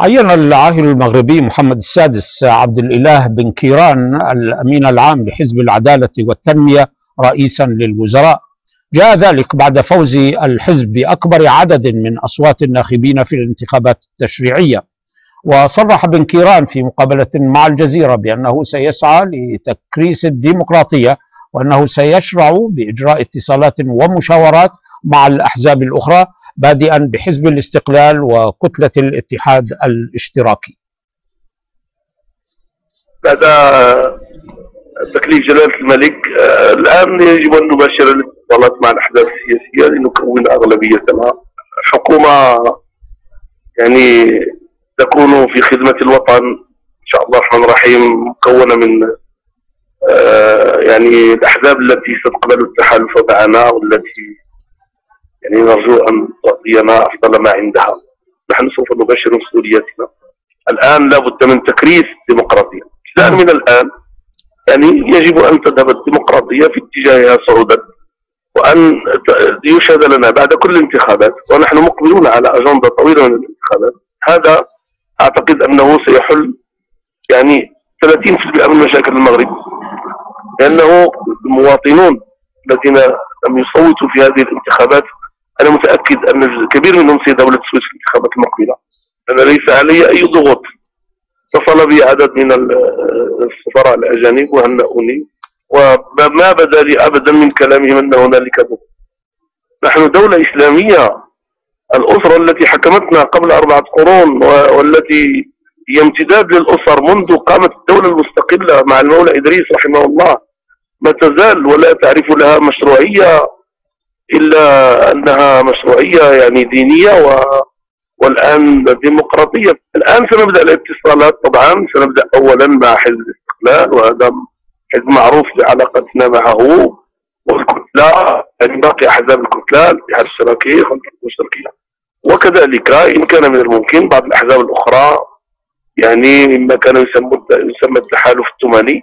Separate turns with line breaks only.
عين العاهل المغربي محمد السادس عبد الإله بن كيران الأمين العام لحزب العدالة والتنمية رئيسا للوزراء. جاء ذلك بعد فوز الحزب بأكبر عدد من أصوات الناخبين في الانتخابات التشريعية. وصرح بن كيران في مقابلة مع الجزيرة بأنه سيسعى لتكريس الديمقراطية وأنه سيشرع بإجراء اتصالات ومشاورات مع الأحزاب الأخرى بادئا بحزب الاستقلال وكتلة الاتحاد الاشتراكي.
بعد تكليف جلالة الملك. آه، الآن يجب أن نباشر الاتصالات مع الأحزاب السياسية لنكون أغلبيتنا. حكومة يعني تكون في خدمة الوطن. إن شاء الله الرحمن الرحيم مكونة من آه، يعني الأحزاب التي ستقبل التحالف معنا والتي يعني نرجو أن تعطينا أفضل ما عندها. نحن سوف نبشر مسؤولياتنا. الآن لابد من تكريس الديمقراطية الآن من الآن يعني يجب أن تذهب الديمقراطية في اتجاهها صعودا وأن يشهد لنا بعد كل الانتخابات ونحن مقبلون على أجندة طويلة من الانتخابات. هذا أعتقد أنه سيحل يعني 30% من مشاكل المغرب. لأنه المواطنون الذين لم يصوتوا في هذه الانتخابات أنا متأكد أن الكثير منهم سيذهبوا للتصويت في الانتخابات المقبلة أنا ليس علي أي ضغوط. اتصل بي عدد من السفراء الأجانب وهنؤوني وما بدا لي أبدا من كلامهم أن هنالك ضغوط. نحن دولة إسلامية. الأسرة التي حكمتنا قبل أربعة قرون والتي هي امتداد للأسر منذ قامت الدولة المستقلة مع المولى إدريس رحمه الله ما تزال ولا تعرف لها مشروعية إلا أنها مشروعية يعني دينية و والآن ديمقراطية. الآن سنبدأ الاتصالات طبعا. سنبدأ أولا مع حزب الاستقلال وهذا حزب معروف بعلاقتنا معه. والكتلة يعني باقي أحزاب الكتلة الاتحاد الاشتراكي المشتركية وكذلك إن كان من الممكن بعض الأحزاب الأخرى يعني مما كان يسمى التحالف الثماني.